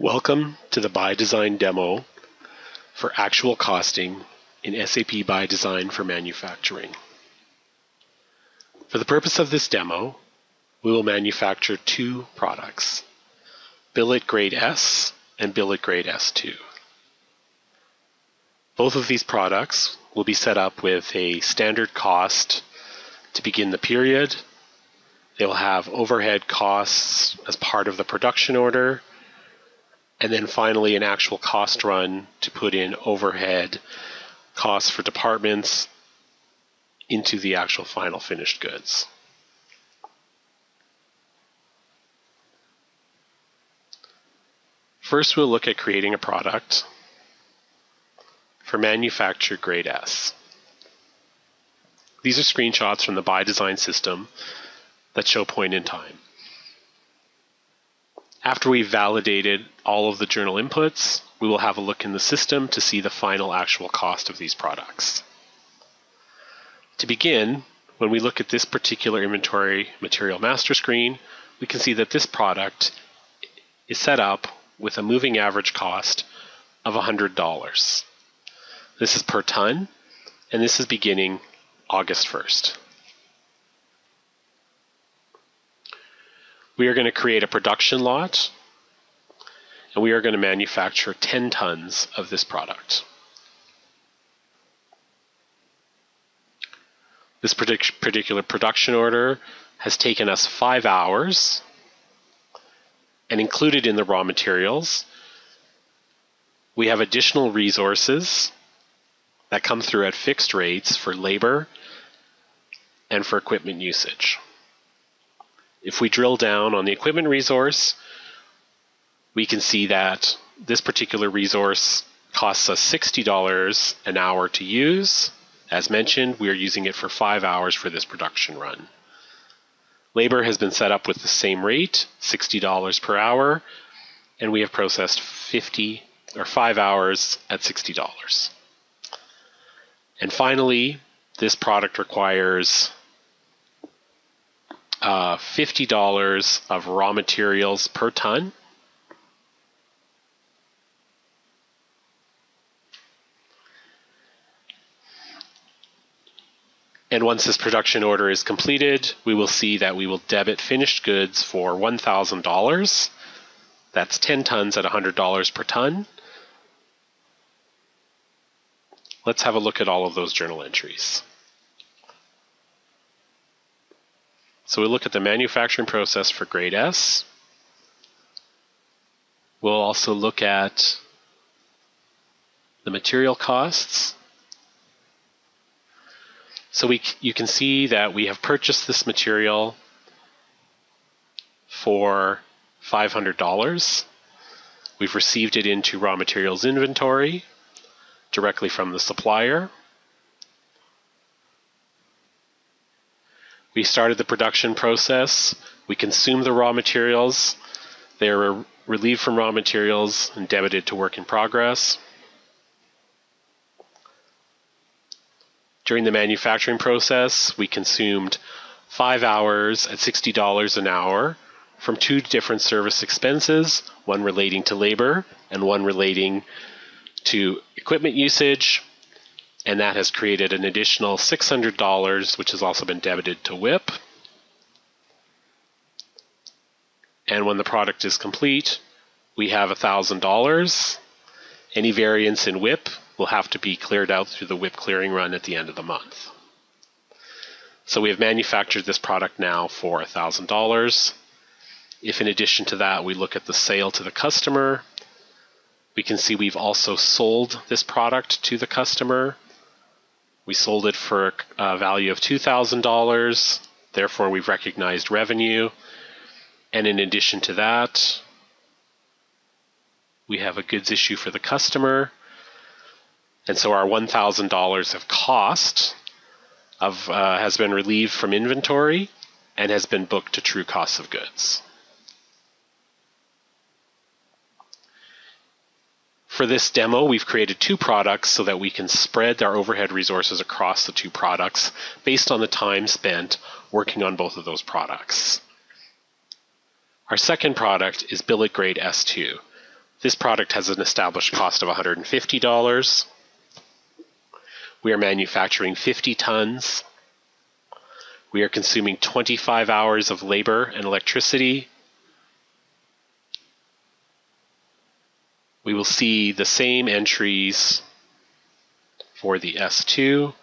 Welcome to the ByDesign demo for actual costing in SAP ByDesign for manufacturing. For the purpose of this demo, we will manufacture two products, Billet Grade S and Billet Grade S2. Both of these products will be set up with a standard cost to begin the period. They will have overhead costs as part of the production order, and then finally an actual cost run to put in overhead costs for departments into the actual final finished goods. First, we'll look at creating a product for manufactured grade S. These are screenshots from the ByDesign system that show point in time. After we've validated all of the journal inputs, we will have a look in the system to see the final actual cost of these products. To begin, when we look at this particular inventory material master screen, we can see that this product is set up with a moving average cost of $100. This is per ton, and this is beginning August 1st. We are going to create a production lot, and we are going to manufacture 10 tons of this product. This particular production order has taken us five hours and included in the raw materials, we have additional resources that come through at fixed rates for labor and for equipment usage. If we drill down on the equipment resource, we can see that this particular resource costs us $60 an hour to use. As mentioned, we are using it for five hours for this production run. Labor has been set up with the same rate, $60 per hour, and we have processed 50 or five hours at $60. And finally, this product requires uh, $50 of raw materials per ton. And once this production order is completed, we will see that we will debit finished goods for $1,000. That's 10 tons at $100 per ton. Let's have a look at all of those journal entries. So we look at the manufacturing process for grade S. We'll also look at the material costs. So we, you can see that we have purchased this material for $500. We've received it into raw materials inventory directly from the supplier. We started the production process. We consumed the raw materials. They are relieved from raw materials and debited to work in progress. During the manufacturing process, we consumed five hours at $60 an hour from two different service expenses, one relating to labor and one relating to equipment usage, and that has created an additional $600, which has also been debited to WIP. And when the product is complete, we have $1,000. Any variance in WIP will have to be cleared out through the WIP clearing run at the end of the month. So we have manufactured this product now for $1,000. If in addition to that we look at the sale to the customer, we can see we've also sold this product to the customer. We sold it for a value of $2,000. Therefore, we've recognized revenue. And in addition to that, we have a goods issue for the customer. And so our $1,000 of cost of, uh, has been relieved from inventory and has been booked to true cost of goods. For this demo, we've created two products so that we can spread our overhead resources across the two products based on the time spent working on both of those products. Our second product is billet grade S2. This product has an established cost of $150. We are manufacturing 50 tons. We are consuming 25 hours of labor and electricity. We will see the same entries for the S2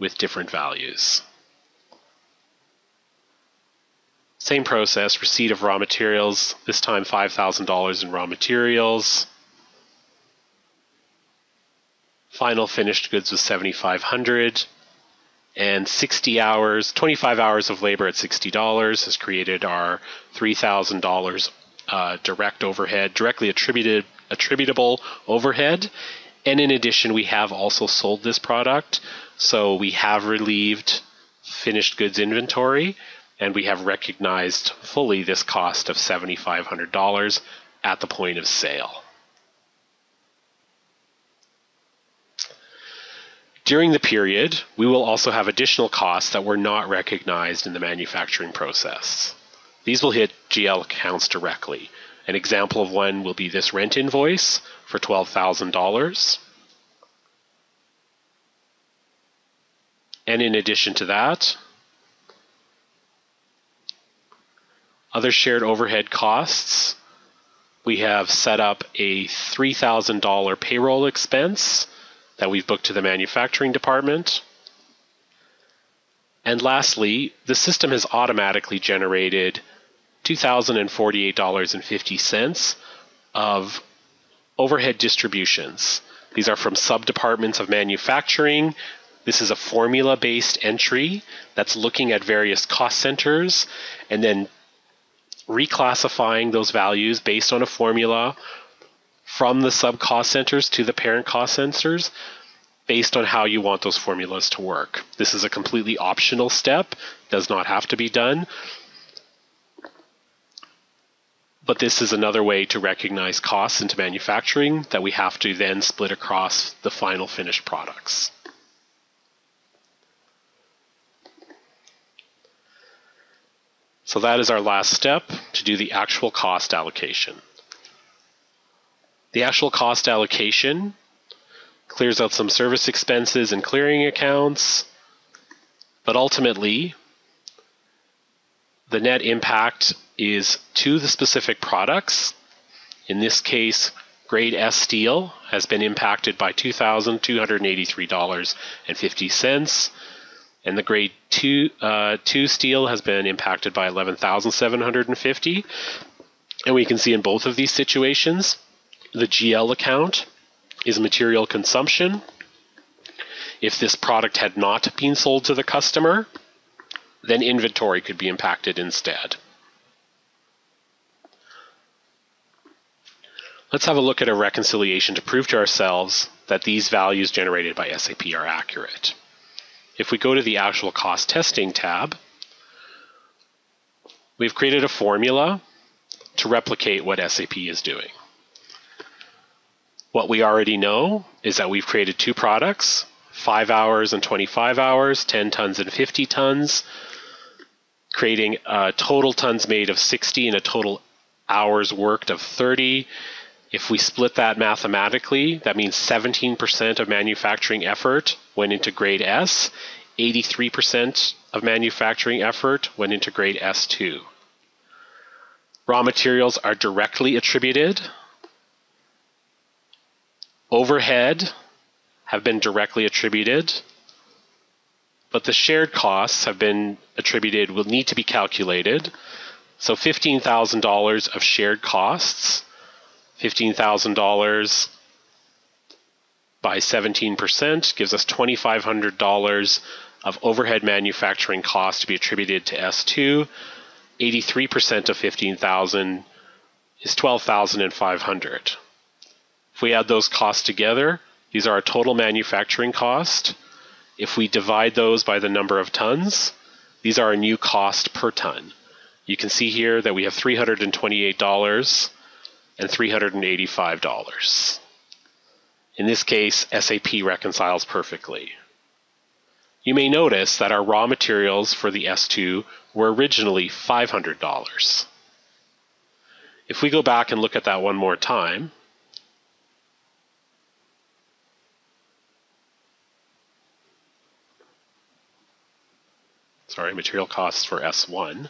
with different values. Same process, receipt of raw materials, this time $5,000 in raw materials. Final finished goods was 7,500 and 60 hours, 25 hours of labor at $60 has created our $3,000 uh, direct overhead, directly attributed attributable overhead. And in addition, we have also sold this product. So we have relieved finished goods inventory and we have recognized fully this cost of $7,500 at the point of sale. During the period, we will also have additional costs that were not recognized in the manufacturing process. These will hit GL accounts directly. An example of one will be this rent invoice for $12,000. And in addition to that, other shared overhead costs, we have set up a $3,000 payroll expense that we've booked to the manufacturing department. And lastly, the system has automatically generated $2,048.50 of overhead distributions. These are from sub-departments of manufacturing. This is a formula-based entry that's looking at various cost centers and then reclassifying those values based on a formula from the sub cost centers to the parent cost centers based on how you want those formulas to work. This is a completely optional step, does not have to be done. But this is another way to recognize costs into manufacturing that we have to then split across the final finished products. So that is our last step to do the actual cost allocation. The actual cost allocation clears out some service expenses and clearing accounts, but ultimately, the net impact is to the specific products. In this case, grade S steel has been impacted by $2,283.50 and the grade two uh, two steel has been impacted by 11,750. And we can see in both of these situations, the GL account is material consumption. If this product had not been sold to the customer, then inventory could be impacted instead. Let's have a look at a reconciliation to prove to ourselves that these values generated by SAP are accurate. If we go to the actual cost testing tab, we've created a formula to replicate what SAP is doing. What we already know is that we've created two products, 5 hours and 25 hours, 10 tons and 50 tons, creating a total tons made of 60 and a total hours worked of 30. If we split that mathematically, that means 17% of manufacturing effort went into grade S, 83% of manufacturing effort went into grade S2. Raw materials are directly attributed. Overhead have been directly attributed, but the shared costs have been attributed, will need to be calculated. So $15,000 of shared costs, $15,000 by 17% gives us $2,500 of overhead manufacturing costs to be attributed to S2. 83% of 15,000 is 12,500. If we add those costs together, these are our total manufacturing cost. If we divide those by the number of tons, these are our new cost per ton. You can see here that we have $328 and $385. In this case, SAP reconciles perfectly. You may notice that our raw materials for the S2 were originally $500. If we go back and look at that one more time, sorry, material costs for S1,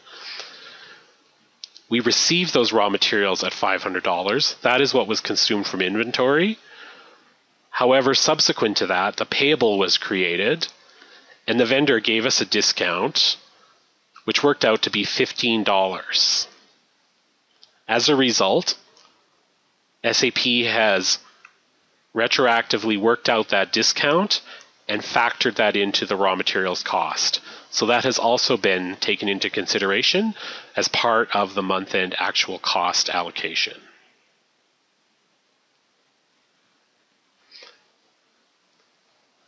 we received those raw materials at $500. That is what was consumed from inventory. However, subsequent to that, the payable was created and the vendor gave us a discount, which worked out to be $15. As a result, SAP has retroactively worked out that discount and factored that into the raw materials cost. So that has also been taken into consideration as part of the month end actual cost allocation.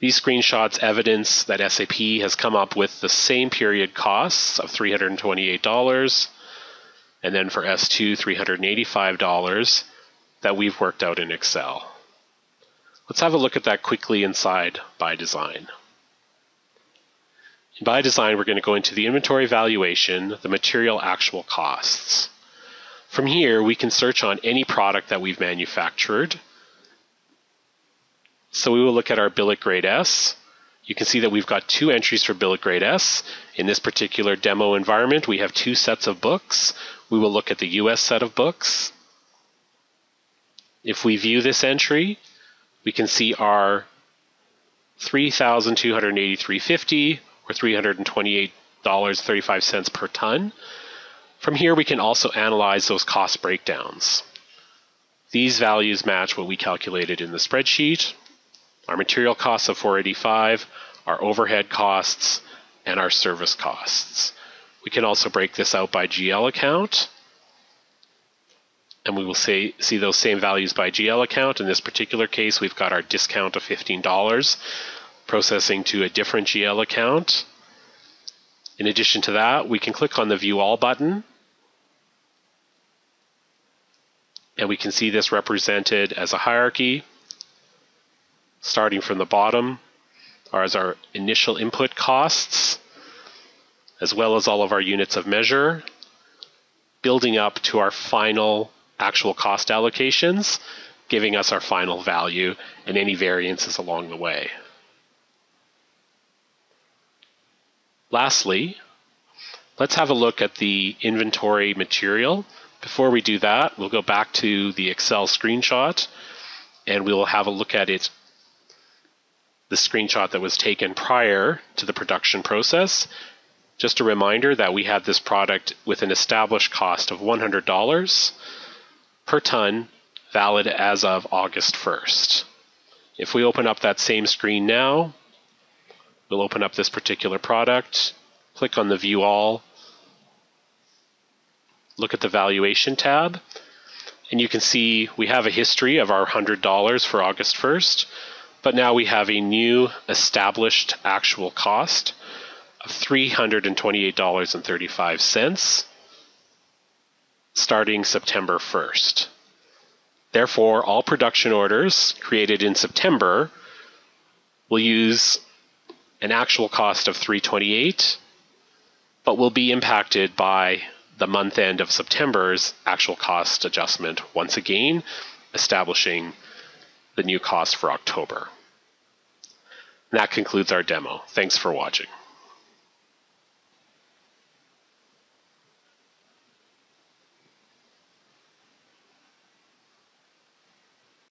These screenshots evidence that SAP has come up with the same period costs of $328 and then for S2 $385 that we've worked out in Excel. Let's have a look at that quickly inside ByDesign. ByDesign, we're going to go into the inventory valuation, the material actual costs. From here, we can search on any product that we've manufactured so we will look at our billet grade S. You can see that we've got two entries for billet grade S. In this particular demo environment, we have two sets of books. We will look at the US set of books. If we view this entry, we can see our 3,283.50 or $328.35 per ton. From here, we can also analyze those cost breakdowns. These values match what we calculated in the spreadsheet our material costs of 485, our overhead costs, and our service costs. We can also break this out by GL account. And we will see those same values by GL account. In this particular case, we've got our discount of $15 processing to a different GL account. In addition to that, we can click on the View All button. And we can see this represented as a hierarchy starting from the bottom are as our initial input costs, as well as all of our units of measure, building up to our final actual cost allocations, giving us our final value and any variances along the way. Lastly, let's have a look at the inventory material. Before we do that, we'll go back to the Excel screenshot and we'll have a look at it, the screenshot that was taken prior to the production process. Just a reminder that we had this product with an established cost of $100 per ton, valid as of August 1st. If we open up that same screen now, we'll open up this particular product, click on the View All, look at the Valuation tab, and you can see we have a history of our $100 for August 1st. But now we have a new established actual cost of $328.35 starting September 1st. Therefore, all production orders created in September will use an actual cost of 328 but will be impacted by the month end of September's actual cost adjustment once again establishing the new cost for October. And that concludes our demo. Thanks for watching.